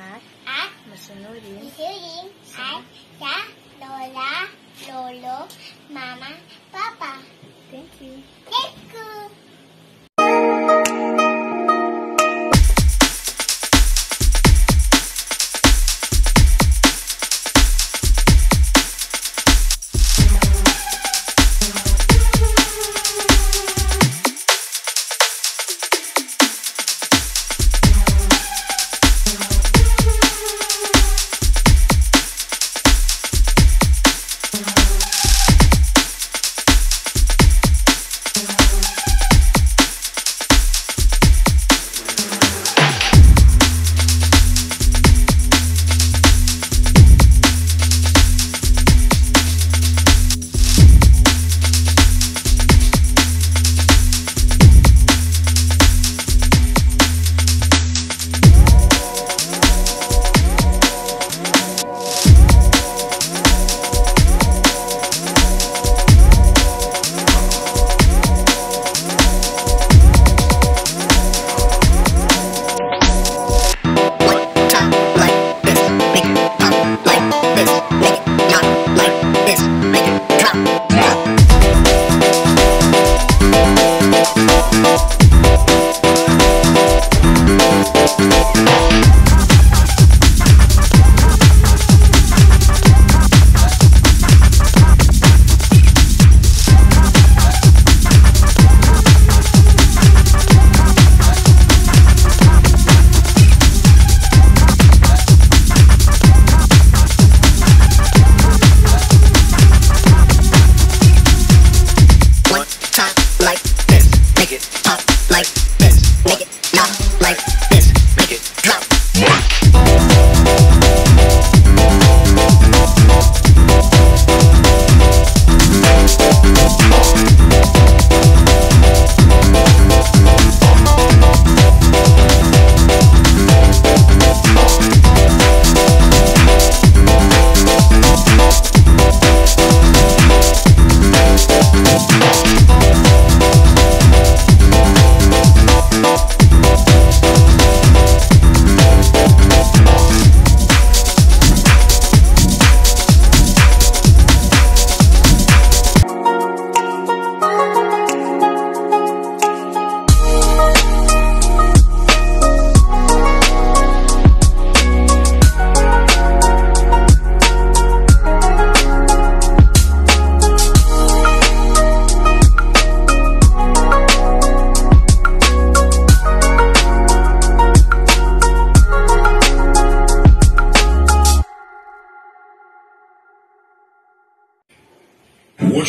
at, at masunurin, masunurin sa, at sa lola, lolo, mama, papa. Thank you. Thank you.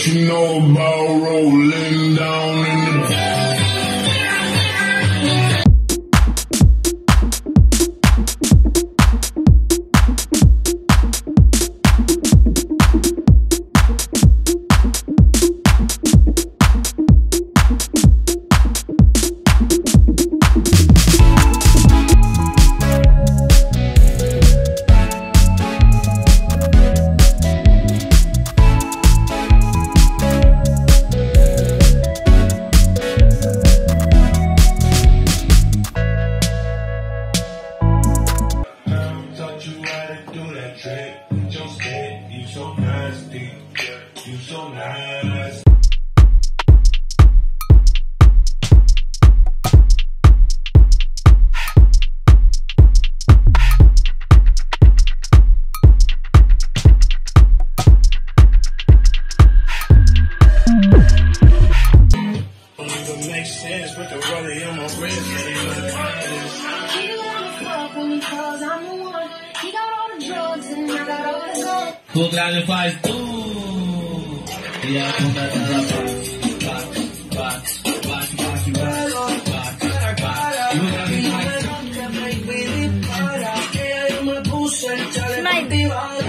you know about rolling down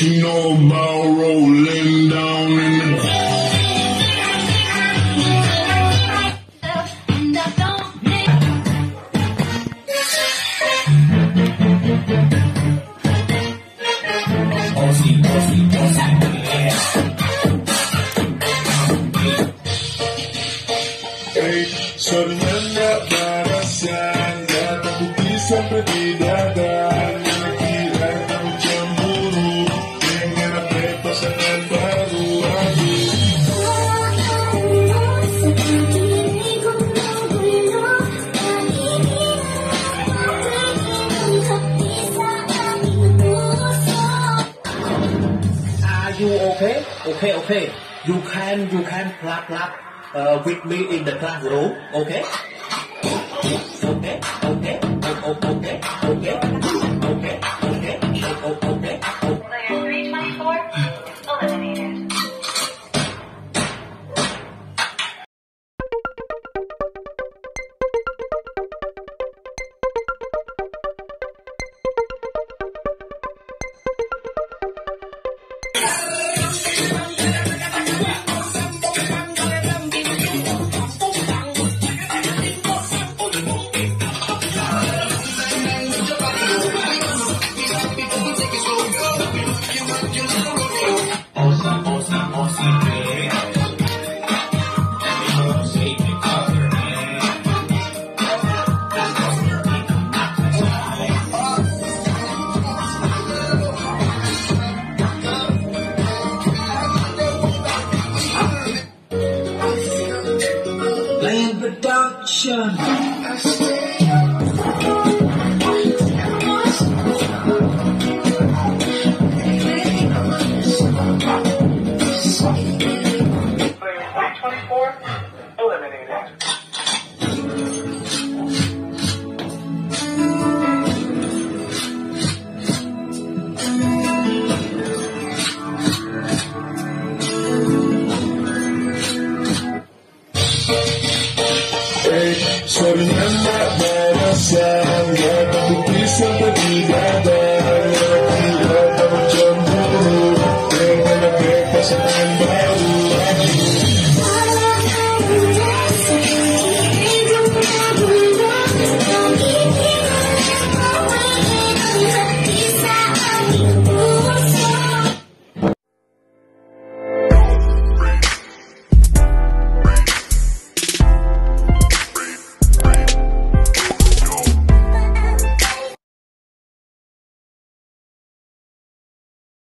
You know about rolling down okay? Okay. You can, you can clap, clap uh, with me in the classroom. Okay? Okay, okay, okay, okay, okay, Production. So remember that I said,